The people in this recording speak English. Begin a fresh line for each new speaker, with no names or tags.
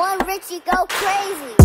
one Richie go crazy.